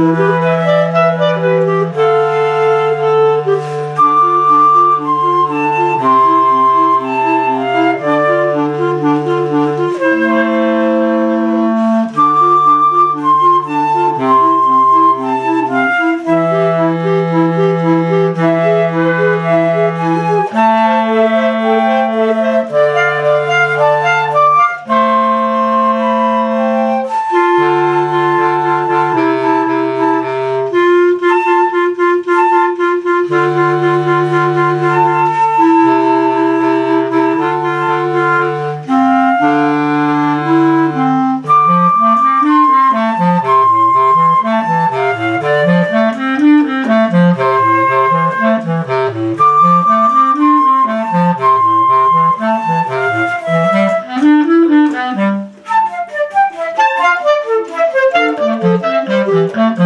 Música Thank you.